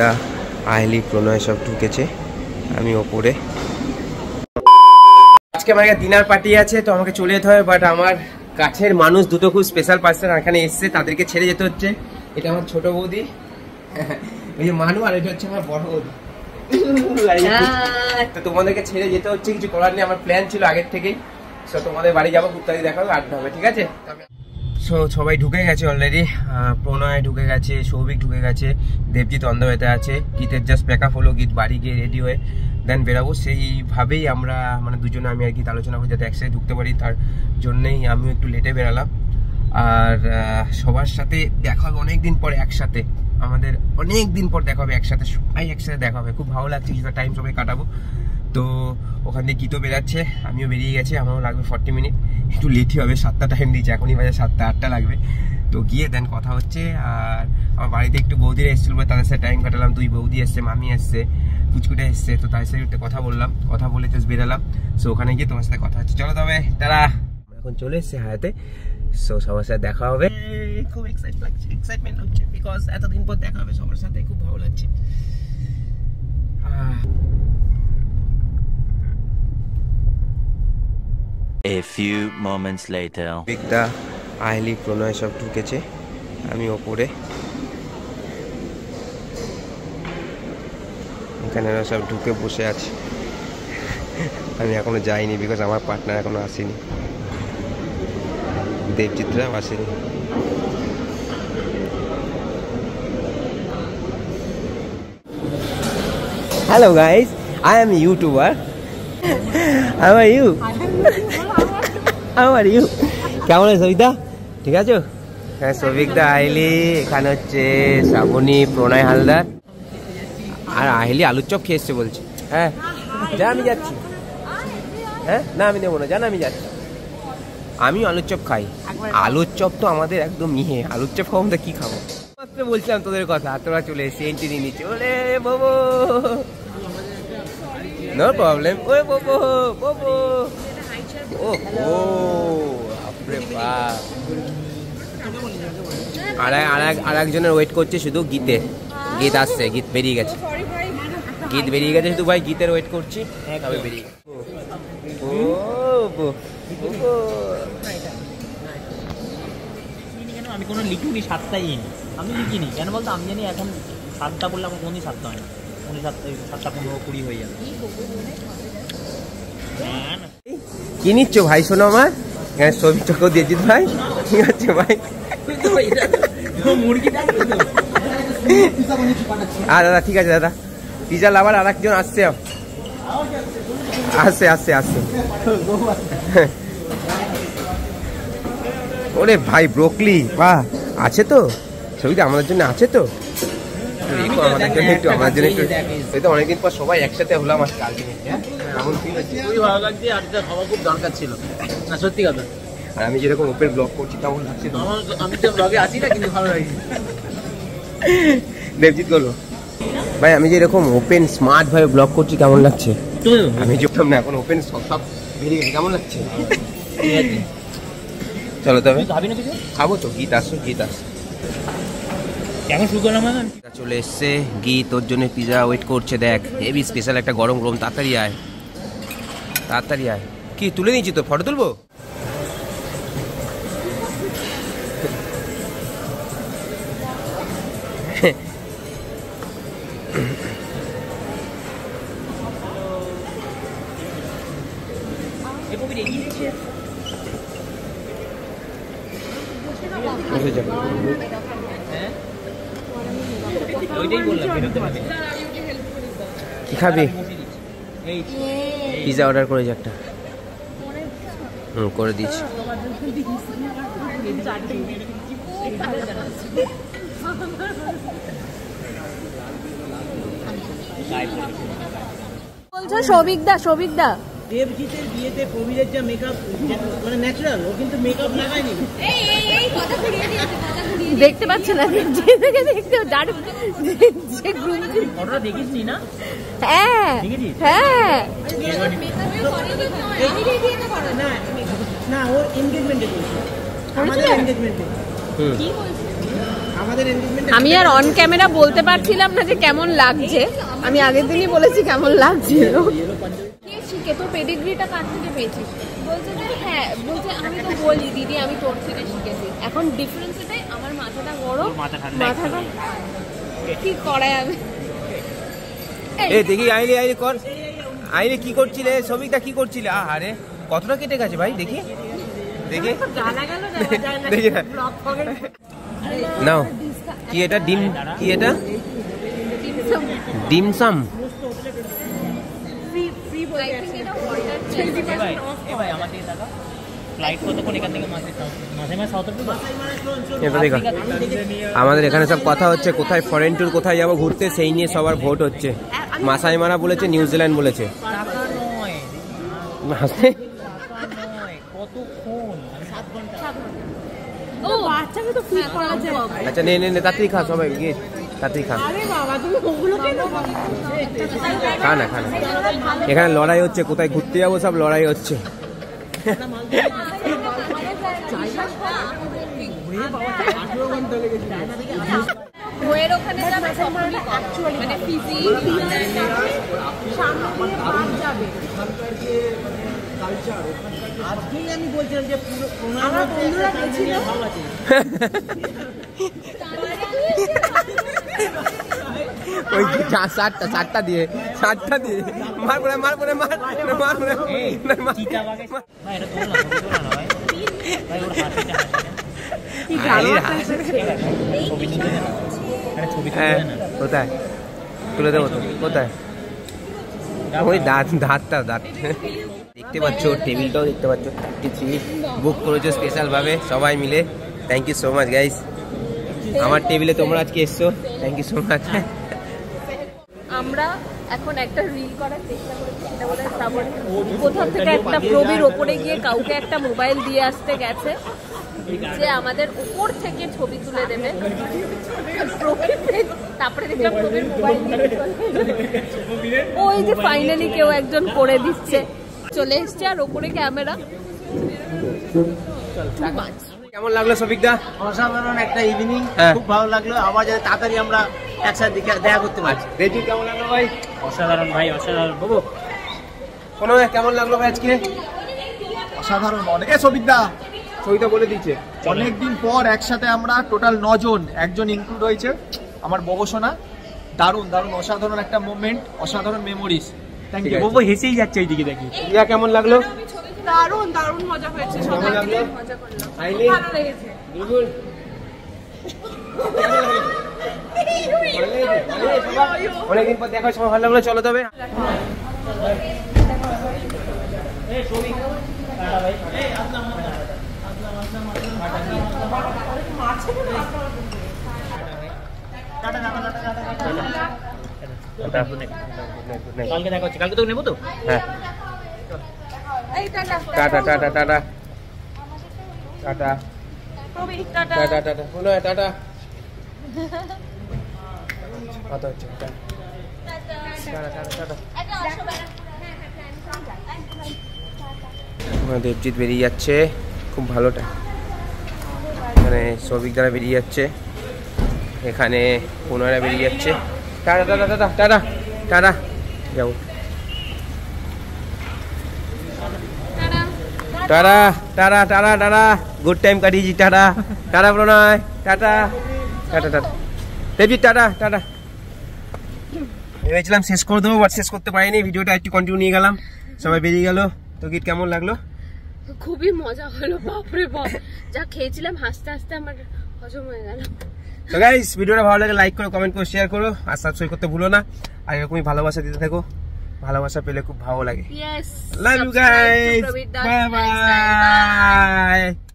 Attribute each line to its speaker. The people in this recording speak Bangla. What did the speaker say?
Speaker 1: সৌভিকদা আহলি প্রণয় সব ঢুকেছে আমি ওপরে। আজকে আমার ডিনার পার্টি আছে তো আমাকে চলে যেতে হবে বাট আমার কাছের মানুষ দুটো খুব স্পেশাল পার্সন এখানে এসছে তাদেরকে ছেড়ে যেতে হচ্ছে। এটা আমার ছোট বৌদি এই যে মানু আর এটা হচ্ছে আমার বড় বৌদি। তো তোমাদেরকে ছেড়ে যেতে হচ্ছে কিছু করার নেই আমার প্ল্যান ছিল আগের থেকেই। সো তোমাদের বাড়ি যাব খুব তাড়াতাড়ি দেখা হবে আড্ডা হবে ঠিক আছে? সো সবাই ঢুকে গেছে অলরেডি প্রণয় ঢুকে গেছে, সৌভিক ঢুকে গেছে, দেবজিৎ অন্ধবেতে আছে, গীতের জাস্ট প্যাকআপ হলো, গীত বাড়ি গিয়ে রেডি হয়ে দেন বেরাবো। সেইভাবেই আমরা মানে দুজনে আমি আর গীত আলোচনা করি, যাতে একসাথে ঢুকতে পারি। তার জন্যেই আমিও একটু লেটে বেরালাম। আর সবার সাথে দেখা হবে অনেকদিন পরে একসাথে। আমাদের অনেক দিন পর দেখা হবে একসাথে, সবাই একসাথে দেখা হবে। খুব ভালো লাগছে কিছুটা টাইম সবাই কাটাবো। তো, ওখান থেকে গীতও বেরাচ্ছে, আমিও বেরিয়ে গেছি, আমারও লাগবে ফর্টি মিনিট একটু লেটই হবে সাতটা টাইম দিয়েছে এখনই বাজে সাতটা আটটা লাগবে। তো গিয়ে দেন কথা হচ্ছে আর আমার বাড়িতে একটু বৌদিরা এসেছিল বলে তাদের সাথে টাইম কাটালাম। দুই বৌদি এসছে মামি এসছে পুচকুটে এসছে তো তাদের সাথে কথা বললাম কথা বলে জাস্ট বেরালাম। সো ওখানে গিয়ে তোমার সাথে কথা হচ্ছে। চলো তবে তারা এখন চলে এসছে হায়াতে। সো সবার সাথে দেখা হবে। খুব এক্সাইট লাগছে এক্সাইটমেন্ট হচ্ছে বিকজ এতদিন পর দেখা হবে সবার সাথে খুব ভালো লাগছে।
Speaker 2: A few moments later.
Speaker 1: বিদ্যা আহলি প্রণয় সব ঢুকেছে। আমি ওপরে। এখানে সব ঢুকে বসে আছে। আমি এখনও যাইনি বিকজ আমার পার্টনার এখনও আসেনি। দেবজিৎরাও আসেনি। Hello guys I am YouTuber how are you how are you কেমন আছে সবিতা? ঠিক আছো? হ্যাঁ সবিকদা আইলি এখানে হচ্ছে শ্রাবণী প্রণয় হালদার। আর আহিলি আলুর চপ খেয়ে এসছে বলছে। হ্যাঁ যা আমি যাচ্ছি। হ্যাঁ না আমি নেব না জান আমি যাচ্ছি। আমিও আলুর চপ খাই। আলুর চপ তো আমাদের একদম ইহে আলুর চপ খাব তো কি খাব? মাত্র বলছিলাম তোদের কথা তোরা চলে এসে এন্ট্রি নিয়ে নিচ্ছে। ওরে বাবু। নো প্রবলেম ওরে বাবু বাবু। ও বাপরে বাপ। আর এক- আর এক- আর একজনের ওয়েট করছে শুধু গীতে। গীত আসছে, গীত বেরিয়ে গেছে। গীত বেরিয়ে গেছে শুধু ভাই, গীতের ওয়েট করছি। তবে বেরিয়ে
Speaker 3: আমি কোনো লিখিনি, সাতটাই নি আমি লিখিনি। কেন বলতো, আমি জানি এখন সাতটা করলে আমার কোনোদিন সাতটা হয় না। উনি সাতটা সাতটা পনেরো কুড়ি হয়ে যাবে। না।
Speaker 1: কি নিচ্ছ ভাই? শোনো আমার এখানে ছবি চকো দিয়েছিস ভাই। ঠিক আছে ভাই। আর দাদা, ঠিক আছে দাদা। পিজা লাভার আর একজন আসছে। আসছে আসছে আসছে। ওরে ভাই, ব্রোকলি। বাহ, আছে তো? ছবিটা আমাদের জন্য আছে তো? একটু রেখো আমাদের জন্য একটু আমার জন্য একটু এই তো অনেকদিন পর সবাই একসাথে হলাম আজকে আলটিমেটলি হ্যাঁ? এমন ফিল হচ্ছে
Speaker 3: খুবই ভালো লাগছে আর এটা খাওয়া খুব দরকার ছিল। না সত্যি কথা।
Speaker 1: আর আমি যেরকম ওপেন ব্লগ করছি তেমন লাগছে তো।
Speaker 3: আমি তো ব্লগে আছি না কিন্তু ভালো লাগছে।
Speaker 1: দেবজিৎ বলব ভাই আমি যেরকম ওপেন স্মার্ট ভাবে ব্লগ করছি কেমন লাগছে? আমি যখন না এখন ওপেন সব সব বেরিয়ে গেছে কেমন লাগছে? চলো তবে।
Speaker 3: খাবি না কিছু?
Speaker 1: খাব তো গীত আসো গীত আসো
Speaker 3: কেমন শুরু করলাম
Speaker 1: চলে এসছে। গীত তোর জন্য পিজা ওয়েট করছে দেখ। হেভি স্পেশাল একটা গরম গরম তাড়াতাড়ি আয়। তাড়াতাড়ি আয়। কি তুলে নিয়েছি তো? ফটো তুলবো।
Speaker 3: হ্যাঁ? ওইটাই বললাম
Speaker 1: কি খাবি?
Speaker 3: এই
Speaker 1: পিজা অর্ডার করে করেছি একটা। হুম করে দিয়েছি
Speaker 4: বলছো সৌভিকদা সৌভিকদা
Speaker 3: দেবজিতের বিয়েতে প্রবীরের যা মেকআপ মানে ন্যাচারাল ও কিন্তু মেকআপ লাগায়নি।
Speaker 4: দেখতে পাচ্ছে না যে দেখতে দারুণ যে গ্রুম
Speaker 3: ফটোটা না?
Speaker 4: হ্যাঁ
Speaker 3: দেখেছিস?
Speaker 4: হ্যাঁ।
Speaker 3: না না ওর এনগেজমেন্টে আমাদের এনগেজমেন্টে আমার
Speaker 4: আমি আর অন ক্যামেরা বলতে পারছিলাম না যে কেমন লাগছে। আমি আগের দিনই বলেছি কেমন লাগছিল কে শিখে তো পেডিগ্রিটা কার থেকে পেয়েছিস? বলছে যে হ্যাঁ বলছে আমি তো বলি দিদি আমি তোর থেকে শিখেছি। এখন ডিফারেন্স এটাই আমার মাথাটা বড়
Speaker 3: তোর মাথা ঠান্ডা,
Speaker 4: মাথাটা কি করায় আমি?
Speaker 1: এ দেখি আইলে আইলে কর। আইলে কি করছিলে? সবিকটা কি করছিলে? আরে কতটা কেটে গেছে ভাই? দেখি। দেখি। দেখি। না। নাও। কি এটা? ডিম কি এটা? ডিমসাম
Speaker 4: ফ্রি ফ্রি বলে আছে এটা
Speaker 3: এ ভাই এ ভাই আমার দিকে তাকা ফ্লাইট কতক্ষণ এখান থেকে মাসে মাসে মাসে সাউথ আফ্রিকা
Speaker 1: এটা দেখো আমাদের এখানে সব কথা হচ্ছে কোথায় ফরেন ট্যুর কোথায় যাব ঘুরতে সেই নিয়ে সবার ভোট হচ্ছে। মাসাই মারা বলেছে নিউজিল্যান্ড বলেছে। আচ্ছা নে নে নে তাড়াতাড়ি খা সবাই গিয়ে। তাড়াতাড়ি খা
Speaker 4: আরে বাবা তুমি ওগুলো কেন
Speaker 1: খা না খা না। এখানে লড়াই হচ্ছে কোথায় ঘুরতে যাব সব লড়াই হচ্ছে।
Speaker 4: বইয়ের ওখানে যাবে সবগুলি মানে ফিজি
Speaker 1: দিয়ে চারটা দিয়ে মার পরে মার পরে মার মার পরে
Speaker 3: এই
Speaker 1: না, মার।
Speaker 3: চিতা বাগে ভাই এটা তোল না ছবি তোলা না ভাই ভাই ওর হাসিটা হাসি
Speaker 1: আলির হাসি।
Speaker 3: ছবি তুলতে দে না আরে ছবি
Speaker 1: হ্যাঁ
Speaker 3: তুলতে দে না
Speaker 1: কোথায় তুলে দেবো তো কোথায় ওই দাঁত দাঁতটা দাঁত দেখতে পাচ্ছ টেবিলটাও দেখতে পাচ্ছ থার্টি থ্রি বুক করেছ স্পেশাল ভাবে সবাই মিলে thank you so much guys আমার টেবিলে তোমরা আজকে এসছো। থ্যাংক ইউ সো মাচ
Speaker 4: আমরা এখন একটা রিল করার চেষ্টা করেছি সেটা বলে শ্রাবণ কোথা থেকে একটা প্রবীর ওপরে গিয়ে কাউকে একটা মোবাইল দিয়ে আসতে গেছে যে আমাদের উপর থেকে ছবি তুলে দেবে। তারপরে দেখলাম প্রবীর মোবাইল দিয়ে ওই যে ফাইনালি কেউ একজন করে দিচ্ছে। চলে এসছে আর ওপরে ক্যামেরা
Speaker 1: কেমন লাগল সবিকদা?
Speaker 5: অসাধারণ একটা ইভিনিং
Speaker 1: হ্যাঁ।
Speaker 5: খুব ভালো লাগল। আবার যাতে তাড়াতাড়ি আমরা একসাথে দেখা- দেখা করতে পারি
Speaker 1: রেজু কেমন লাগল ভাই?
Speaker 3: অসাধারণ ভাই অসাধারণ। বাবু
Speaker 1: কোনো কেমন লাগল ভাই আজকে?
Speaker 5: অসাধারণ অনেক সবিদা
Speaker 1: ছবিটা বলে দিচ্ছে
Speaker 5: অনেকদিন পর একসাথে আমরা টোটাল নজন একজন ইনক্লুড হয়েছে। আমার ববসোনা দারুণ দারুণ অসাধারণ একটা মোমেন্ট অসাধারণ মেমোরিজ থ্যাংক ইউ।
Speaker 3: বাবু হেসেই যাচ্ছে এইদিকে দেখি।
Speaker 1: রিয়া কেমন লাগল?
Speaker 4: দারুণ দারুণ মজা হয়েছে
Speaker 1: লাগল?
Speaker 4: মজা করলাম। ভালো লেগেছে।
Speaker 1: অনেকদিন পর দেখা সবাই ভালো লাগল চলো তবে।
Speaker 3: কালকে দেখা হচ্ছে। কালকে তো নেব তো?
Speaker 1: হ্যাঁ।
Speaker 4: এই tata
Speaker 1: tata tata. Tata. Tata
Speaker 4: tata
Speaker 1: tata. Tata শোনো টাটা কত হচ্ছে টাটা টাটা টাটা আমার দেবজিৎ বেরিয়ে যাচ্ছে। খুব ভালোটা। এখানে সৌভিক দ্বারা বেরিয়ে যাচ্ছে। এখানে পুনরা বেরিয়ে যাচ্ছে। Tata tata tata tata tata. যাব tata tata tata tata. Good time কাটিয়েছি, tata. Tata, Pranay. Tata. Tata tata. Debjit, tata tata. ভেবেছিলাম শেষ করে দেবো বাট শেষ করতে পারিনি। ভিডিওটা একটু কন্টিনিউ নিয়ে গেলাম। সবাই বেরিয়ে গেল। তো গীত কেমন লাগল?
Speaker 4: খুবই মজা হলো বাপরে বাপ। যা খেয়েছিলাম হাসতে হাসতে আমার হজম হয়ে গেল।
Speaker 1: তো গাইস ভিডিওটা ভালো লাগে লাইক করো কমেন্ট করো শেয়ার করো আর সাবস্ক্রাইব করতে ভুলো না। আর এরকমই ভালোবাসা দিতে থাকো। ভালোবাসা পেলে খুব ভালো লাগে।
Speaker 4: Yes
Speaker 1: love you guys bye bye